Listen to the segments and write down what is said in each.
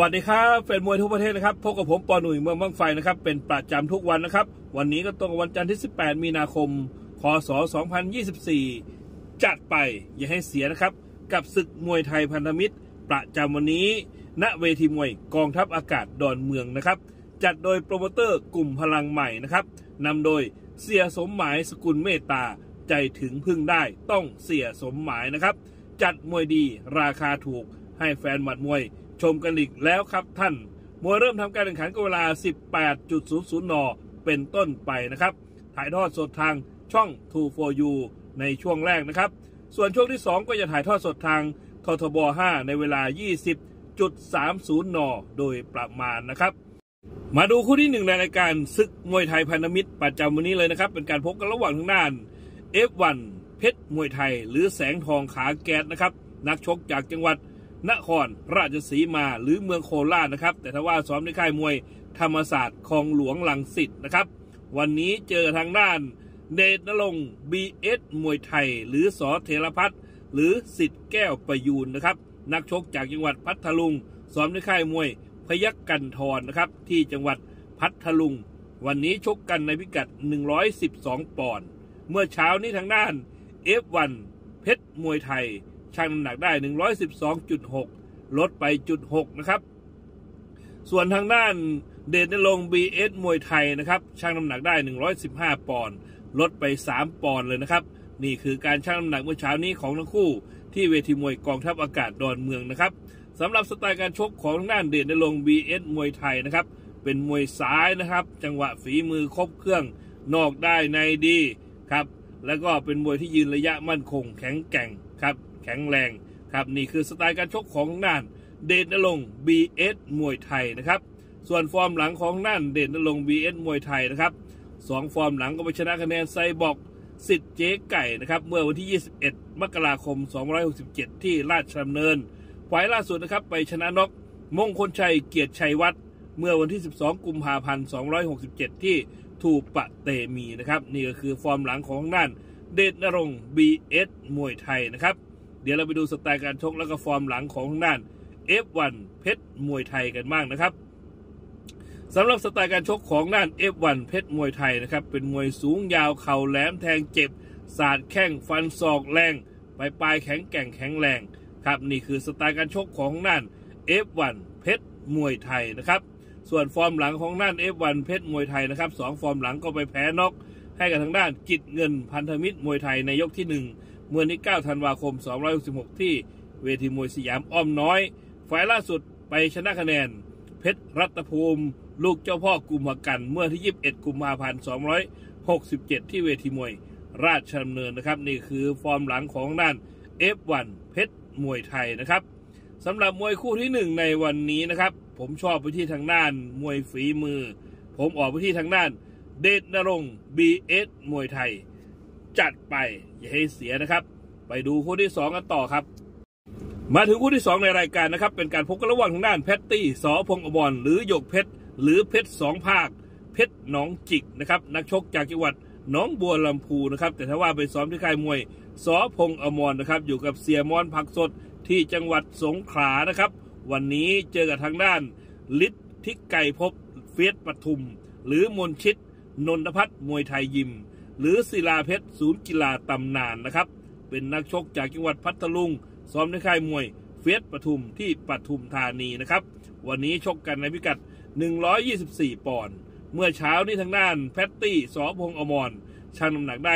วัสดีครับแฟนมวยทุกประเทศนะครับพบกับผมปอหนุ่ยเมืองบ้างไฟนะครับ เป็นประจำทุกวันนะครับ วันนี้ก็ตรงวันจันทร์ที่ 18 มีนาคม คศ 2024 จัดไปอย่าให้เสียนะครับ กับศึกมวยไทยพันธมิตร ประจำวันนี้ ณเวทีมวยกองทัพอากาศดอนเมืองนะครับ จัดโดยโปรโมเตอร์กลุ่มพลังใหม่นะครับนำโดยเสียสมหมายสกุลเมตตาใจถึงพึ่งได้ต้องเสียสมหมายนะครับ จัดมวยดีราคาถูกให้แฟนหมัดมวย ชมกันอีกแล้วครับท่านมวยเริ่มทำการแข่งขันก็เวลา 18.00 น เป็นต้นไปนะครับ ถ่ายทอดสดทางช่อง 2 for you ในช่วงแรกนะครับ ส่วนช่วงที่ 2 ก็จะถ่ายทอดสดทางททบ 5 ในเวลา 20.30 น โดยประมาณนะครับ มาดูคู่ที่หนึ่งในรายการศึกมวยไทยพันธมิตรประจำวันนี้เลยนะครับ เป็นการพบกันระหว่างทางด้าน F1 เพชรมวยไทย หรือแสงทองขาแก๊สนะครับ นักชกจากจังหวัด นครราชสีมาหรือเมืองโคราชนะครับ แต่ถ้าว่าซ้อมในค่ายมวยธรรมศาสตร์คลองหลวงลังสิตนะครับ วันนี้เจอทางด้านเดชนรงค์บีเอสมวยไทย หรือสอเทรพัฒน์หรือสิทธิ์แก้วประยูนนะครับ นักชกจากจังหวัดพัทลุงซ้อมในค่ายมวยพยักกันทรนะครับ ที่จังหวัดพัทลุง วันนี้ชกกันในพิกัด 112 ปอนด์เมื่อเช้านี้ทางด้าน F1 เพชรมวยไทย ชั่งน้ำหนักได้ 112.6 ลดไปจุด6นะครับ ส่วนทางด้านเดชนรงค์ BS มวยไทยนะครับชั่งน้ำหนักได้ 115 ปอนด์ลดไป 3 ปอนด์เลยนะครับ นี่คือการชั่งน้ำหนักเมื่อเช้านี้ของทั้งคู่ ที่เวทีมวยกองทัพอากาศดอนเมืองนะครับสำหรับสไตล์การชกของทางด้านเดชนรงค์ BS มวยไทยนะครับเป็นมวยซ้ายนะครับ จังหวะฝีมือครบเครื่องนอกได้ในดีครับ แล้วก็เป็นมวยที่ยืนระยะมั่นคงแข็งแกร่งครับ แข็งแรงครับนี่คือสไตล์การชกของทางด้านเดชนรงค์ BS มวยไทยนะครับ ส่วนฟอร์มหลังของทางด้านเดชนรงค์ BS มวยไทยนะครับสองฟอร์มหลังก็ไปชนะคะแนนไซบอกสิทธิ์เจ๊ไก่นะครับเมื่อวันที่ 21 มกราคม 267 ที่ราชดำเนินไฟต์ล่าสุดนะครับไปชนะนกมงคลชัยเกียรติชัยวัฒน์เมื่อวันที่ 12 กุมภาพันธ์ 267 ที่ธูปะเตมีย์นะครับ นี่ก็คือฟอร์มหลังของทางด้านเดชนรงค์ BS มวยไทยนะครับ เดี๋ยวเราไปดูสไตล์การชกแล้วก็ฟอร์มหลังของทางด้าน F1 เพชรมวยไทยกันบ้างนะครับสำหรับสไตล์การชกของด้าน F1 เพชรมวยไทยนะครับ เป็นมวยสูงยาวเข่าแหลมแทงเจ็บ สาดแข้งฟันศอกแรงไปปลายแข็งแกร่งแข็งแรงครับนี่คือสไตล์การชกของด้าน F1 เพชรมวยไทยนะครับ ส่วนฟอร์มหลังของด้าน F1 เพชรมวยไทยนะครับสองฟอร์มหลังก็ไปแพ้น็อกให้กับทางด้านกิจเงินพันธมิตรมวยไทยในยกที่ 1 เมื่อวันที่ 9 ธันวาคม 266 ที่เวทีมวยสยามอ้อมน้อย ฝ่ายล่าสุดไปชนะคะแนน เพชรรัตภูมิ ลูกเจ้าพ่อกุมภกัน เมื่อที่ 21 กุมภาพันธ์ 267 ที่เวทีมวยราชดำเนินนะครับ นี่คือฟอร์มหลังของด้าน F1 เพชรมวยไทยนะครับสำหรับมวยคู่ที่หนึ่งในวันนี้นะครับ ผมชอบไปที่ทางด้านมวยฝีมือ ผมออกไปที่ทางด้าน เดชนรงค์ BS มวยไทย จัดไปอย่าให้เสียนะครับ ไปดูคู่ที่ 2 กันต่อครับ มาถึงคู่ที่ 2 ในรายการนะครับ เป็นการพบกันระหว่างทางด้านแพตตี้สอพงอบอลหรือหยกเพชรหรือเพชรสองภาค เพชรหนองจิกนะครับนักชกจากจังหวัดหนองบัวลำพูนะครับ แต่ถ้าว่าไปซ้อมที่ค่ายมวยสอพงอมรนะครับ อยู่กับเสียมอนผักสดที่จังหวัดสงขลานะครับ วันนี้เจอกับทางด้านฤทธิ์ทิกไก่พบเฟียสปทุม หรือมนชิต นนทพัฒน์มวยไทยยิม หรือศิลาเพชรศูนย์กีฬาตำนานนะครับ เป็นนักชกจากจังหวัดพัทลุง ซ้อมในค่ายมวยเฟียสปทุมที่ปทุมธานีนะครับ วันนี้ชกกันในพิกัด 124 ปอนด์เมื่อเช้านี้ทางด้านแพตตี้สอพงอมรชั่งน้ำหนักได้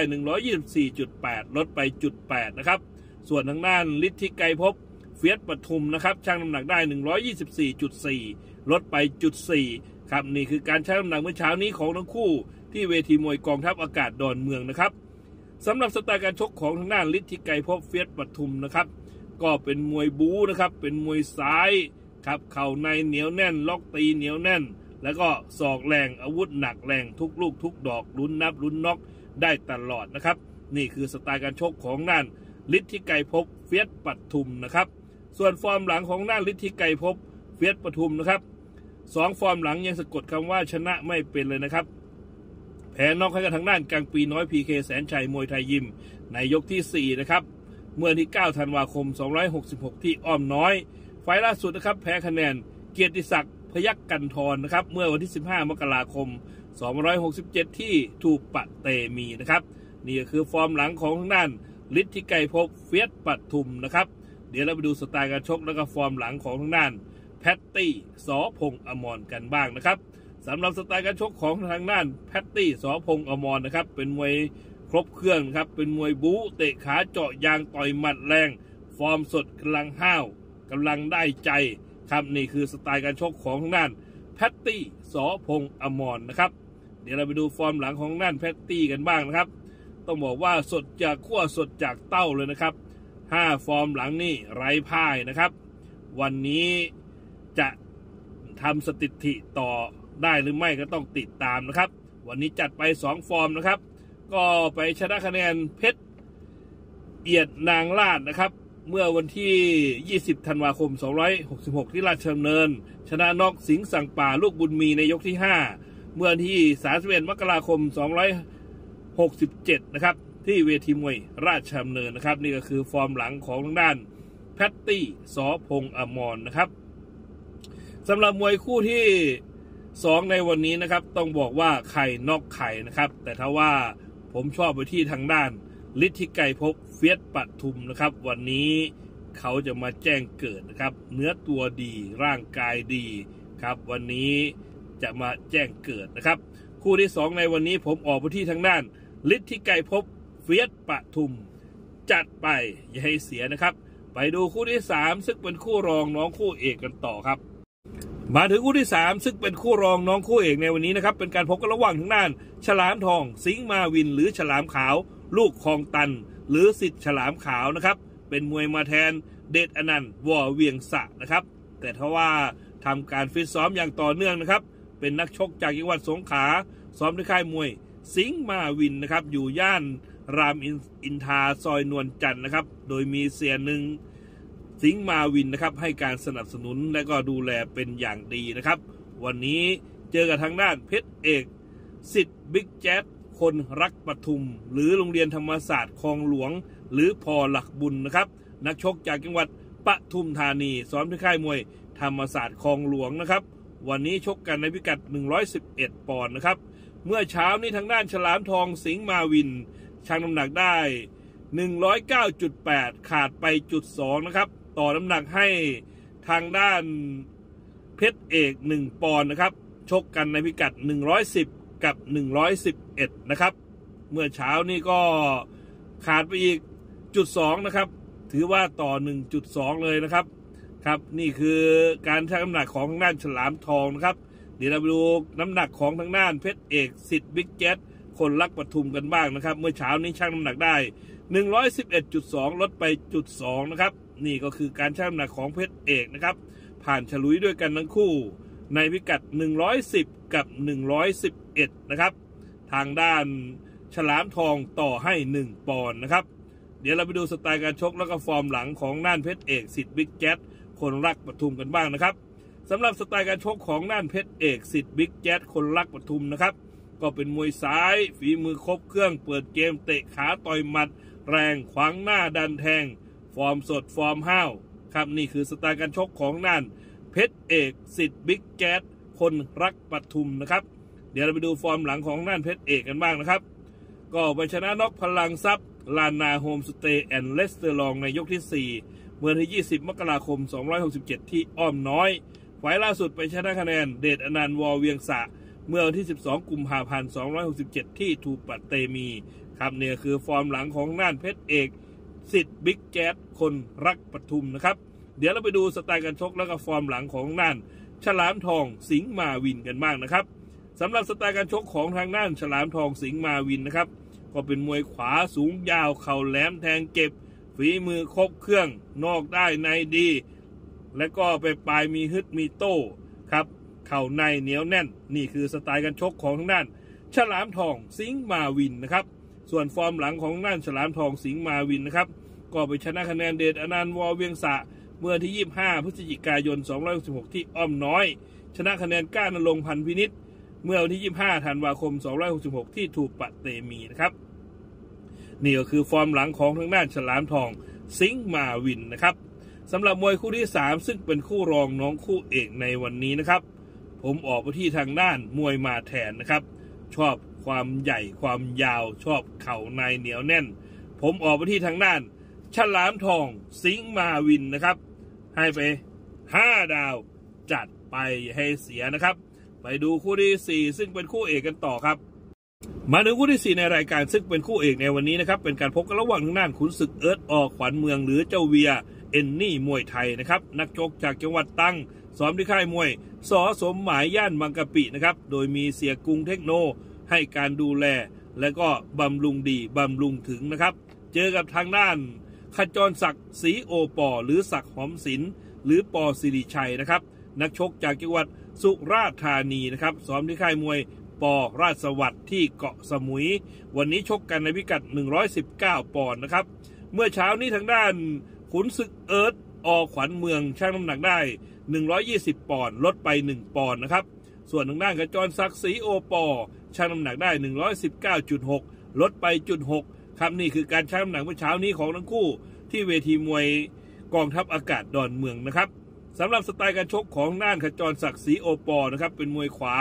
124.8 ลดไปจุด8นะครับ ส่วนทางด้านฤทธิไกรภพเฟียสปทุมนะครับชั่งน้ำหนักได้ 124.4 ลดไปจุด4ครับนี่คือการชั่งน้ำหนักเมื่อเช้านี้ของทั้งคู่ ที่เวทีมวยกองทัพอากาศดอนเมืองนะครับสำหรับสไตล์การชกของทางด้านฤทธิไกรภพเฟียสปทุมนะครับ ก็เป็นมวยบู๊นะครับ เป็นมวยซ้ายครับเข่าในเหนียวแน่น ล็อกตีเหนียวแน่น แล้วก็ศอกแรงอาวุธหนักแรงทุกลูกทุกดอกลุ้นนับลุ้นน็อกได้ตลอดนะครับ นี่คือสไตล์การชกของด้านฤทธิไกรภพเฟียสปทุมนะครับ ส่วนฟอร์มหลังของด้านฤทธิไกรภพเฟียสปทุมนะครับสองฟอร์มหลังยังสะกดคำว่าชนะไม่เป็นเลยนะครับ แพ้น็อกให้กับทางด้านกลางปีน้อยพีเคแสนชัยมวยไทยยิม ในยกที่ 4 นะครับ เมื่อที่ 9 ธันวาคม 266 ที่อ้อมน้อย ไฟต์ล่าสุดนะครับ แพ้คะแนนเกียรติศักดิ์พยักกันทรนะครับ เมื่อวันที่ 15 มกราคม 267 ที่ธูปะเตมีย์นะครับ นี่ก็คือฟอร์มหลังของทางด้านฤทธิไกรภพเฟียสปทุมนะครับ เดี๋ยวเราไปดูสไตล์การชกแล้วก็ฟอร์มหลังของทางด้านแพตตี้ส.พงษ์อมรกันบ้างนะครับ สำหรับสไตล์การชกของทางด้านแพตตี้ส.พงษ์อมรนะครับ เป็นมวยครบเครื่องครับ เป็นมวยบู๊เตะขาเจาะยางต่อยหมัดแรง ฟอร์มสดกำลังห้าวกำลังได้ใจครับนี่คือสไตล์การชกของทางด้านแพตตี้ส.พงษ์อมรนะครับ เดี๋ยวเราไปดูฟอร์มหลังของด้านแพตตี้กันบ้างนะครับ ต้องบอกว่าสดจากขั้วสดจากเตาเลยนะครับห้าฟอร์มหลังนี่ไร้พ่ายนะครับ วันนี้จะทำสถิติต่อ ได้หรือไม่ก็ต้องติดตามนะครับ วันนี้จัดไป 2 ฟอร์มนะครับ ก็ไปชนะคะแนนเพชรเอียดนางลาดนะครับ เมื่อวันที่ 20 ธันวาคม 266 ที่ราชดำเนิน ชนะนอกสิงสั่งป่าลูกบุญมีในยกที่ 5 เมื่อที่ 31 มกราคม 267 นะครับ ที่เวทีมวยราชดำเนินนะครับ นี่ก็คือฟอร์มหลังของทางด้านแพตตี้ส.พงษ์อมรนะครับสำหรับมวยคู่ที่ 2 ในวันนี้นะครับต้องบอกว่าใครน็อกใครนะครับ แต่ถ้าว่าผมชอบไปที่ทางด้านฤทธิไกรภพเฟียสปัทุมนะครับ วันนี้เขาจะมาแจ้งเกิดนะครับ เนื้อตัวดีร่างกายดีครับ วันนี้จะมาแจ้งเกิดนะครับ คู่ที่ 2 ในวันนี้ผมออกไปที่ทางด้านฤทธิไกรภพเฟียสปัทุม จัดไปอย่าให้เสียนะครับ ไปดูคู่ที่ 3 ซึ่งเป็นคู่รองน้องคู่เอกกันต่อครับ มาถึงคู่ที่ 3 ซึ่งเป็นคู่รองน้องคู่เอกในวันนี้นะครับ เป็นการพบกันระหว่างทางด้าน ฉลามทอง สิงห์มาวิน หรือฉลามขาว ลูกคลองตัน หรือสิทธิ์ฉลามขาวนะครับ เป็นมวยมาแทนเดชอนันต์วอเวียงสะนะครับ แต่ถ้าว่าทำการฟิตซ้อมอย่างต่อเนื่องนะครับ เป็นนักชกจากจังหวัดสงขลาซ้อมที่ค่ายมวย สิงห์มาวินนะครับอยู่ย่านรามอินทราซอยนวลจันทร์นะครับ โดยมีเสียหนึ่ง สิงห์มาวินนะครับให้การสนับสนุนและก็ดูแลเป็นอย่างดีนะครับ วันนี้เจอกับทางด้านเพชรเอกสิทธิ์บิ๊กแจ๊ดคนรักปทุม หรือโรงเรียนธรรมศาสตร์คลองหลวง หรือพอหลักบุญนะครับ นักชกจากจังหวัดปทุมธานีซ้อมที่ค่ายมวยธรรมศาสตร์คลองหลวงนะครับ วันนี้ชกกันในพิกัด 111 ปอนด์นะครับ เมื่อเช้านี้ทางด้านฉลามทองสิงห์มาวินชั่งน้ำหนักได้ 109.8 ขาดไปจุด2นะครับ ต่อน้ำหนักให้ทางด้านเพชรเอก1ปอนด์นะครับ ชกกันในพิกัด 110 กับ 111 นะครับ เมื่อเช้านี้ก็ขาดไปอีกจุด2นะครับ ถือว่าต่อ 1.2 เลยนะครับครับ นี่คือการชั่งน้ำหนักของทางด้านฉลามทองนะครับ เดี๋ยวเราไปดูน้ำหนักของทางด้านเพชรเอกสิทธิ์บิ๊กแจ๊คนรักปทุมกันบ้างนะครับ เมื่อเช้านี้ชั่งน้ำหนักได้ 111.2 ลดไปจุด2นะครับ นี่ก็คือการชั่งน้ำหนักของเพชรเอกนะครับ ผ่านฉลุยด้วยกันทั้งคู่ ในพิกัด 110 กับ 111 นะครับ ทางด้านฉลามทองต่อให้ 1 ปอนด์นะครับ เดี๋ยวเราไปดูสไตล์การชกแล้วก็ฟอร์มหลังของด้านเพชรเอกสิทธิ์บิ๊กแจ๊ดคนรักปทุมกันบ้างนะครับสำหรับสไตล์การชกของด้านเพชรเอกสิทธิ์บิ๊กแจ๊ดคนรักปทุมนะครับก็เป็นมวยซ้ายฝีมือครบเครื่องเปิดเกมเตะขาต่อยหมัด แรงขวางหน้าดันแทง ฟอร์มสดฟอร์มห้าวครับนี่คือสไตล์การชกของด้านเพชรเอกสิทธิ์บิ๊กแจ๊ดคนรักปทุมนะครับ เดี๋ยวเราไปดูฟอร์มหลังของด้านเพชรเอกกันบ้างนะครับ ก็ไปชนะน็อกพลังทรัพย์ลานนา Homestay and Restaurant ในยกที่ 4 เมื่อที่20 มกราคม 267 ที่อ้อมน้อยไฟต์ล่าสุดไปชนะคะแนนเดชอนันต์วอเวียงสะ เมื่อวันที่ 12 กุมภาพันธ์ 267 ที่ธูปะเตมีย์ ครับเนี่ยคือฟอร์มหลังของด้านเพชรเอก สิทธิ์บิ๊กแจ๊ดคนรักปทุมนะครับ เดี๋ยวเราไปดูสไตล์การชกแล้วก็ฟอร์มหลังของน่าน ฉลามทองสิงห์มาวินกันบ้างนะครับสำหรับสไตล์การชกของทางน่านฉลามทองสิงห์มาวินนะครับ ก็เป็นมวยขวาสูงยาวเข่าแหลมแทงเก็บ ฝีมือครบเครื่องนอกได้ในดี และก็ไปปลายมีฮึดมีโต้ครับเข่าในเหนียวแน่น นี่คือสไตล์การชกของทางด้าน ฉลามทองสิงห์มาวินนะครับ ส่วนฟอร์มหลังของด้านฉลามทองสิงห์มาวินนะครับ ก็ไปชนะคะแนนเดชอนันต์วอเวียงสะ เมื่อที่ 25 พฤศจิกายน 266 ที่อ้อมน้อย ชนะคะแนนก้านนรงพันพินิษเมื่อวันที่ 25 ธันวาคม 266 ที่ถูกปะเตมีนะครับ นี่ก็คือฟอร์มหลังของทางด้านฉลามทองสิงห์มาวินนะครับสำหรับมวยคู่ที่ 3 ซึ่งเป็นคู่รองน้องคู่เอกในวันนี้นะครับ ผมออกไปที่ทางด้านมวยมาแทนนะครับ ชอบ ความใหญ่ความยาวชอบเข่าในเหนียวแน่น ผมออกไปที่ทางด้าน ฉลามทองสิงมาวินนะครับ ให้ไป 5 ดาวจัดไปให้เสียนะครับ ไปดูคู่ที่ 4 ซึ่งเป็นคู่เอกกันต่อครับ มาถึงคู่ที่ 4 ในรายการซึ่งเป็นคู่เอกในวันนี้นะครับ เป็นการพบกันระหว่างทางด้านขุนศึกเอิร์ธออกขวัญเมืองหรือเจ้าเวียเอนนี่มวยไทยนะครับ นักชกจากจังหวัดตรังซ้อมที่ค่ายมวยสอสมหมายย่านบางกะปินะครับ โดยมีเสียกรุงเทคโน ให้การดูแล และก็บำรุงดีบำรุงถึงนะครับ เจอกับทางด้านขจรศักดิ์ศรีโอปอ หรือศักดิ์หอมศิลหรือปอสิริชัยนะครับ นักชกจากจังหวัดสุราษฎร์ธานีนะครับซ้อมที่ค่ายมวยปอราชสวัสดิ์ที่เกาะสมุย วันนี้ชกกันในพิกัด 119 ปอนด์นะครับ เมื่อเช้านี้ทางด้านขุนศึกเอิร์ธอขวัญเมืองช่างน้ำหนักได้ 120 ปอนด์ลดไป 1 ปอนด์นะครับ ส่วนทางด้านกระจรศักดิ์ศรีโอปอ ช่งน้ำหนักได้ 119.6 ลดไปจุด6ครับนี่คือการชั่งน้ำหนักเมื่อเช้านี้ของทั้งคู่ ที่เวทีมวยกองทัพอากาศดอนเมืองนะครับสำหรับสไตล์การชกของด้านขจรศักดิ์ศรีโอปอนะครับเป็นมวยขวา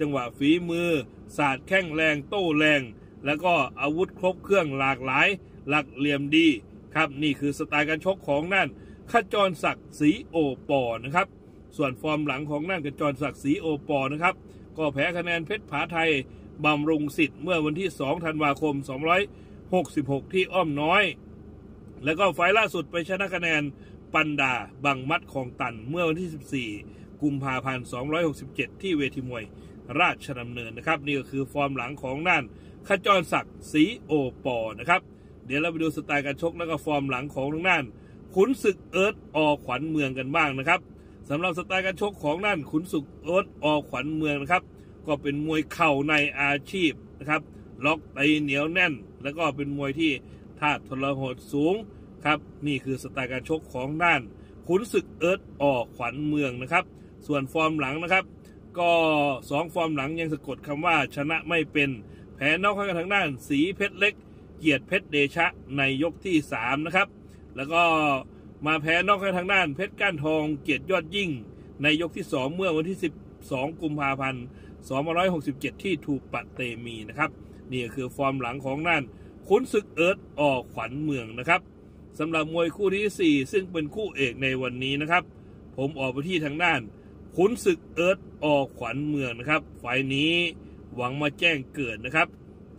จังหวะฝีมือศาสตร์แข้งแรงโต้แรง แล้วก็อาวุธครบเครื่องหลากหลาย หลักเหลี่ยมดีครับนี่คือสไตล์การชกของนั่นขจรศักดิ์ศรีโอปอนะครับส่วนฟอร์มหลังของนั่นขจรศักดิ์ศรีโอปอนะครับ ก็แพ้คะแนนเพชรผาไทยบำรุงสิทธิ์เมื่อวันที่ 2 ธันวาคม 266 ที่อ้อมน้อย แล้วก็ไฟล่าสุดไปชนะคะแนนปันดาบังมัดของตันเมื่อวันที่ 14 กุมภาพันธ์ 267 ที่เวทีมวยราชดำเนินนะครับ นี่ก็คือฟอร์มหลังของด้านขจรศักดิ์ศรีโอปอนะครับ เดี๋ยวเราไปดูสไตล์การชกแล้วก็ฟอร์มหลังของทางด้านขุนศึกเอิร์ธอขวัญเมืองกันบ้างนะครับ สำหรับสไตล์การชกของด้านขุนศึกเอิร์ธอขวัญเมืองนะครับ ก็เป็นมวยเข่าในอาชีพนะครับ ล็อกตีเหนียวแน่น แล้วก็เป็นมวยที่ท่าทรหดสูงครับนี่คือสไตล์การชกของด้านขุนศึกเอิร์ธอขวัญเมืองนะครับ ส่วนฟอร์มหลังนะครับ ก็สองฟอร์มหลังยังสะกดคำว่าชนะไม่เป็นแพ้นอกให้กับทางด้านสีเพชรเล็ก เกียรติเพชรเดชะในยกที่ 3 นะครับ แล้วก็ มาแพ้นอกให้ทางด้านเพชรก้านทองเกียรติยอดยิ่ง ในยกที่ 2 เมื่อวันที่ 12 กุมภาพันธ์ 2567 ที่ถูกปัตเตมีนะครับ นี่คือฟอร์มหลังของนั่นขุนศึกเอิร์ธออกขวัญเมืองนะครับสำหรับมวยคู่ที่ 4 ซึ่งเป็นคู่เอกในวันนี้นะครับ ผมออกไปที่ทางด้านขุนศึกเอิร์ธออกขวัญเมืองนะครับไฟนี้หวังมาแจ้งเกิดนะครับ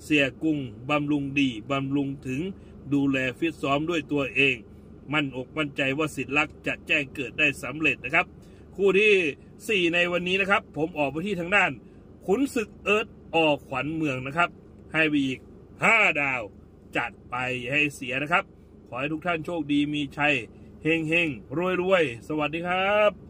เสียกุ้งบำรุงดีบำรุงถึงดูแลฟิตซ้อมด้วยตัวเอง มั่นอกมั่นใจว่าสิทธิ์ลักจะแจ้งเกิดได้สำเร็จนะครับ คู่ที่ 4 ในวันนี้นะครับ ผมออกไปที่ทางด้าน ขุนศึกเอิร์ธออกขวัญเมืองนะครับ ให้ไปอีก 5 ดาว จัดไปอย่าให้เสียนะครับ ขอให้ทุกท่านโชคดีมีชัยเฮงเฮงรวยรวยสวัสดีครับ